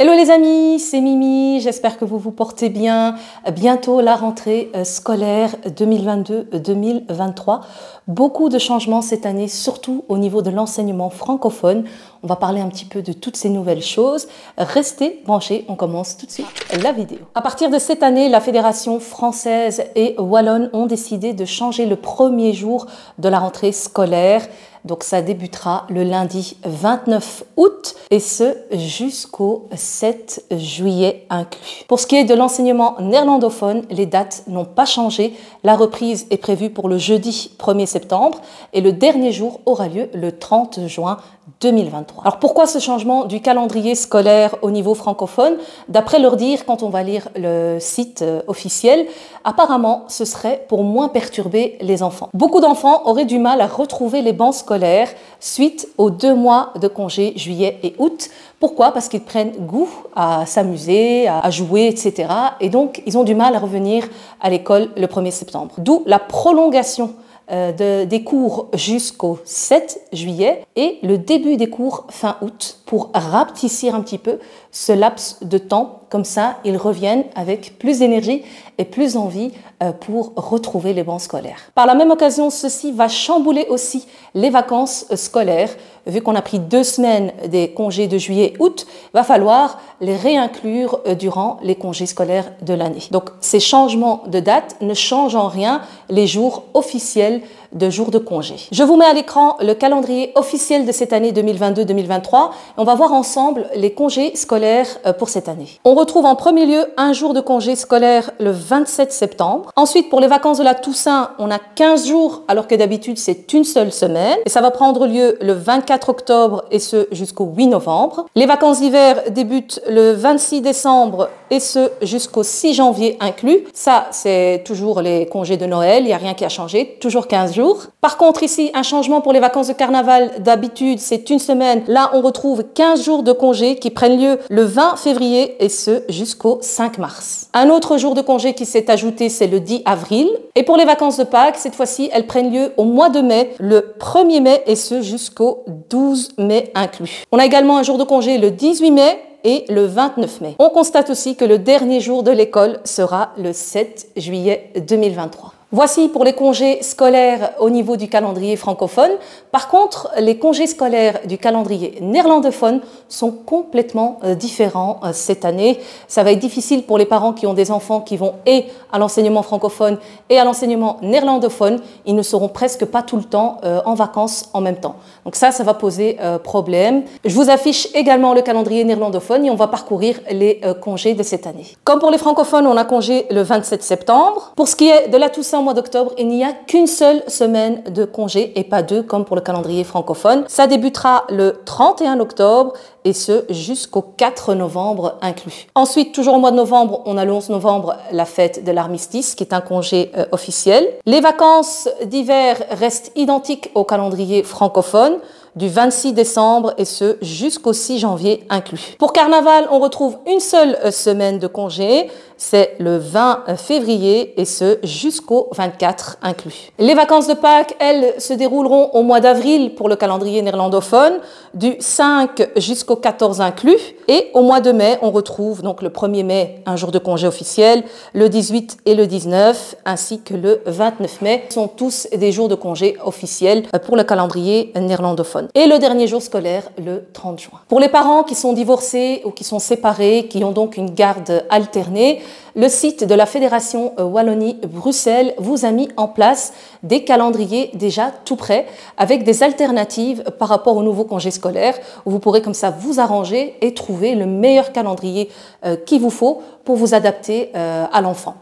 Hello les amis, c'est Mimi, j'espère que vous vous portez bien. Bientôt la rentrée euh, scolaire 2022-2023. Beaucoup de changements cette année, surtout au niveau de l'enseignement francophone. On va parler un petit peu de toutes ces nouvelles choses. Restez branchés, on commence tout de suite la vidéo. À partir de cette année, la Fédération française et wallonne ont décidé de changer le premier jour de la rentrée scolaire. Donc ça débutera le lundi 29 août et ce jusqu'au 7 juillet inclus. Pour ce qui est de l'enseignement néerlandophone, les dates n'ont pas changé. La reprise est prévue pour le jeudi 1er septembre et le dernier jour aura lieu le 30 juin 2023. Alors pourquoi ce changement du calendrier scolaire au niveau francophone? D'après leur dire, quand on va lire le site euh, officiel, apparemment ce serait pour moins perturber les enfants. Beaucoup d'enfants auraient du mal à retrouver les bancs scolaires suite aux deux mois de congés juillet et août. Pourquoi? Parce qu'ils prennent goût à s'amuser, à jouer, etc. Et donc ils ont du mal à revenir à l'école le 1er septembre. D'où la prolongation euh, des cours jusqu'au 7 juillet et le début des cours fin août pour rapetissir un petit peu ce laps de temps. Comme ça, ils reviennent avec plus d'énergie et plus envie euh, pour retrouver les bancs scolaires. Par la même occasion, ceci va chambouler aussi les vacances scolaires. Vu qu'on a pris deux semaines des congés de juillet août, va falloir les réinclure euh, durant les congés scolaires de l'année. Donc ces changements de date ne changent en rien les jours officiels de jours de congé. Je vous mets à l'écran le calendrier officiel de cette année 2022-2023. On va voir ensemble les congés scolaires euh, pour cette année. On retrouve en premier lieu un jour de congé scolaire le 27 septembre. Ensuite, pour les vacances de la Toussaint, on a 15 jours alors que d'habitude c'est une seule semaine. Et ça va prendre lieu le 24 octobre et ce jusqu'au 8 novembre. Les vacances d'hiver débutent le 26 décembre et ce jusqu'au 6 janvier inclus. Ça, c'est toujours les congés de Noël, il n'y a rien qui a changé, toujours 15 jours. Par contre, ici, un changement pour les vacances de carnaval. D'habitude, c'est une semaine. Là, on retrouve 15 jours de congé qui prennent lieu le 20 février et ce jusqu'au 5 mars. Un autre jour de congé qui s'est ajouté, c'est le 10 avril. Et pour les vacances de Pâques, cette fois-ci, elles prennent lieu au mois de mai, le 1er mai et ce jusqu'au 12 mai inclus. On a également un jour de congé le 18 mai et le 29 mai. On constate aussi que le dernier jour de l'école sera le 7 juillet 2023. Voici pour les congés scolaires au niveau du calendrier francophone. Par contre, les congés scolaires du calendrier néerlandophone sont complètement euh, différents euh, cette année. Ça va être difficile pour les parents qui ont des enfants qui vont et à l'enseignement francophone et à l'enseignement néerlandophone. Ils ne seront presque pas tout le temps euh, en vacances en même temps. Donc ça, ça va poser problème. Je vous affiche également le calendrier néerlandophone et on va parcourir les congés de cette année. Comme pour les francophones, on a congé le 27 septembre. Pour ce qui est de la Toussaint mois d'octobre, il n'y a qu'une seule semaine de congé et pas deux comme pour le calendrier francophone. Ça débutera le 31 octobre et ce jusqu'au 4 novembre inclus. Ensuite, toujours au mois de novembre, on a le 11 novembre la fête de l'armistice qui est un congé euh, officiel. Les vacances d'hiver restent identiques au calendrier francophone du 26 décembre et ce jusqu'au 6 janvier inclus. Pour carnaval, on retrouve une seule euh, semaine de congé, c'est le 20 février et ce jusqu'au 24 inclus. Les vacances de Pâques, elles, se dérouleront au mois d'avril pour le calendrier néerlandophone, du 5 jusqu'au 14 inclus. Et au mois de mai, on retrouve donc le 1er mai, un jour de congé officiel, le 18 et le 19, ainsi que le 29 mai, sont tous des jours de congé officiels pour le calendrier néerlandophone. Et le dernier jour scolaire, le 30 juin. Pour les parents qui sont divorcés ou qui sont séparés, qui ont donc une garde alternée, le site de la Fédération euh, Wallonie-Bruxelles vous a mis en place des calendriers déjà tout prêts avec des alternatives par rapport au nouveau congé scolaire où vous pourrez comme ça vous arranger et trouver le meilleur calendrier euh, qu'il vous faut pour vous adapter euh, à l'enfant.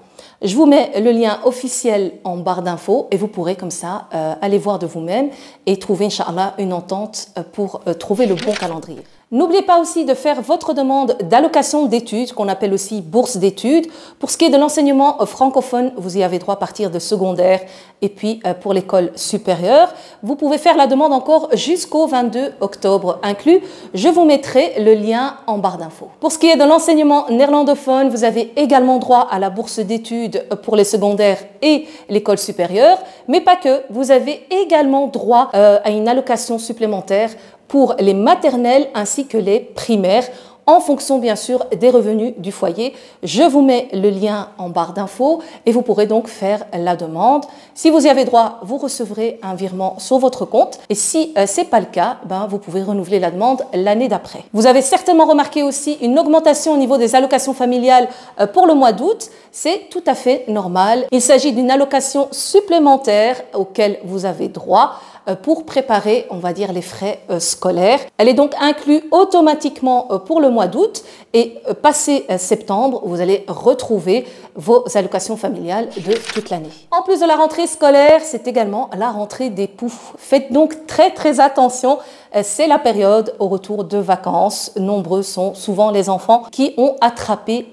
Je vous mets le lien officiel en barre d'infos et vous pourrez comme ça aller voir de vous-même et trouver, Inch'Allah, une entente pour trouver le bon calendrier. N'oubliez pas aussi de faire votre demande d'allocation d'études, qu'on appelle aussi bourse d'études. Pour ce qui est de l'enseignement francophone, vous y avez droit à partir de secondaire. Et puis euh, pour l'école supérieure, vous pouvez faire la demande encore jusqu'au 22 octobre inclus. Je vous mettrai le lien en barre d'infos. Pour ce qui est de l'enseignement néerlandophone, vous avez également droit à la bourse d'études pour les secondaires et l'école supérieure, mais pas que. Vous avez également droit euh, à une allocation supplémentaire pour les maternelles ainsi que les primaires en fonction bien sûr des revenus du foyer. Je vous mets le lien en barre d'infos et vous pourrez donc faire la demande. Si vous y avez droit, vous recevrez un virement sur votre compte et si euh, c'est pas le cas, ben, vous pouvez renouveler la demande l'année d'après. Vous avez certainement remarqué aussi une augmentation au niveau des allocations familiales euh, pour le mois d'août. C'est tout à fait normal. Il s'agit d'une allocation supplémentaire auquel vous avez droit pour préparer, on va dire, les frais euh, scolaires. Elle est donc inclue automatiquement euh, pour le mois d'août et passé septembre, vous allez retrouver vos allocations familiales de toute l'année. En plus de la rentrée scolaire, c'est également la rentrée des poufs. Faites donc très très attention c'est la période au retour de vacances. Nombreux sont souvent les enfants qui ont attrapé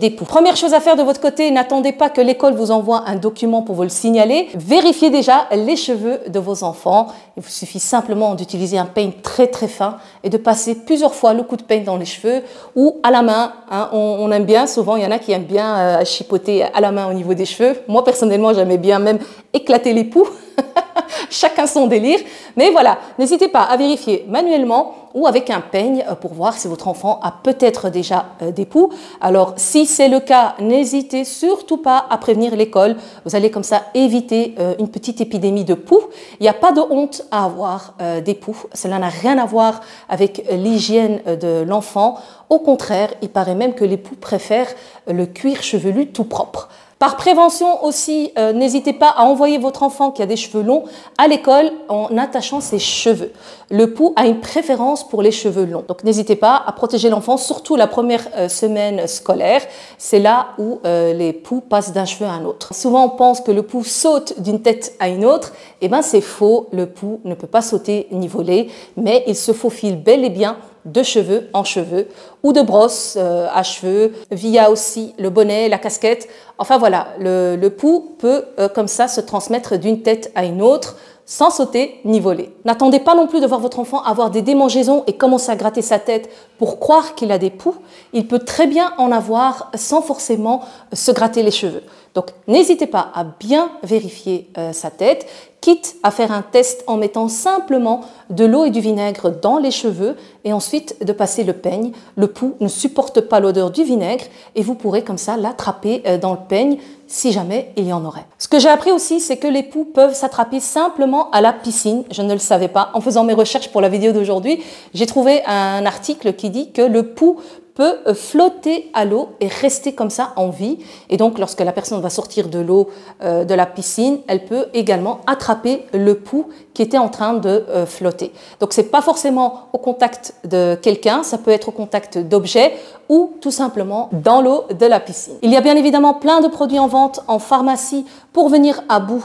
des poux. Première chose à faire de votre côté, n'attendez pas que l'école vous envoie un document pour vous le signaler. Vérifiez déjà les cheveux de vos enfants il vous suffit simplement d'utiliser un peigne très très fin et de passer plusieurs fois le coup de peigne dans les cheveux ou à la main. Hein. On, aime bien, souvent il y en a qui aiment bien euh, chipoter à la main au niveau des cheveux. Moi personnellement j'aimais bien même éclater les poux. Chacun son délire. Mais voilà, n'hésitez pas à vérifier manuellement ou avec un peigne euh, pour voir si votre enfant a peut-être déjà euh, des poux. Alors, si c'est le cas, n'hésitez surtout pas à prévenir l'école. Vous allez comme ça éviter euh, une petite épidémie de poux. Il n'y a pas de honte à avoir des poux. Cela n'a rien à voir avec l'hygiène de l'enfant. Au contraire, il paraît même que les poux préfèrent le cuir chevelu tout propre. Par prévention aussi, euh, n'hésitez pas à envoyer votre enfant qui a des cheveux longs à l'école en attachant ses cheveux. Le pouls a une préférence pour les cheveux longs. Donc n'hésitez pas à protéger l'enfant, surtout la première euh, semaine scolaire. C'est là où euh, les poux passent d'un cheveu à un autre. Souvent on pense que le pouls saute d'une tête à une autre. Eh bien c'est faux, le pouls ne peut pas sauter ni voler, mais il se faufile bel et bien de cheveux en cheveux ou de brosse euh, à cheveux via aussi le bonnet, la casquette. Enfin voilà, le, pouls peut euh, comme ça se transmettre d'une tête à une autre sans sauter ni voler. N'attendez pas non plus de voir votre enfant avoir des démangeaisons et commencer à gratter sa tête pour croire qu'il a des poux. Il peut très bien en avoir sans forcément se gratter les cheveux. Donc n'hésitez pas à bien vérifier euh, sa tête, quitte à faire un test en mettant simplement de l'eau et du vinaigre dans les cheveux et ensuite de passer le peigne. Le pouls ne supporte pas l'odeur du vinaigre et vous pourrez comme ça l'attraper euh, dans le peigne si jamais il y en aurait. Ce que j'ai appris aussi, c'est que les poux peuvent s'attraper simplement à la piscine. Je ne le savais pas. En faisant mes recherches pour la vidéo d'aujourd'hui, j'ai trouvé un article qui dit que le pouls euh, flotter à l'eau et rester comme ça en vie. Et donc, lorsque la personne va sortir de l'eau euh, de la piscine, elle peut également attraper le pouls qui était en train de euh, flotter. Donc, c'est pas forcément au contact de quelqu'un, ça peut être au contact d'objets ou tout simplement dans l'eau de la piscine. Il y a bien évidemment plein de produits en vente en pharmacie pour venir à bout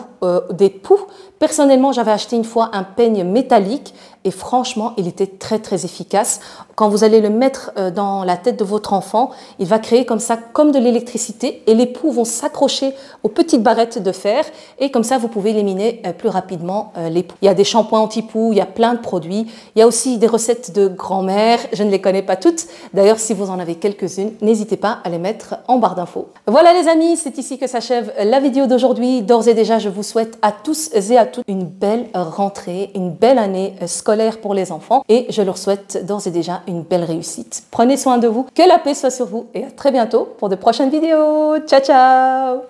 des poux. Personnellement, j'avais acheté une fois un peigne métallique et franchement, il était très très efficace. Quand vous allez le mettre euh, dans la tête de votre enfant, il va créer comme ça, comme de l'électricité et les poux vont s'accrocher aux petites barrettes de fer et comme ça, vous pouvez éliminer euh, plus rapidement euh, les poux. Il y a des shampoings anti-poux, il y a plein de produits. Il y a aussi des recettes de grand-mère. Je ne les connais pas toutes. D'ailleurs, si vous en avez quelques-unes, n'hésitez pas à les mettre en barre d'infos. Voilà les amis, c'est ici que s'achève la vidéo d'aujourd'hui. D'ores et déjà, je vous souhaite à tous et à toutes une belle rentrée, une belle année scolaire pour les enfants et je leur souhaite d'ores et déjà une belle réussite. Prenez soin de vous, que la paix soit sur vous et à très bientôt pour de prochaines vidéos. Ciao ciao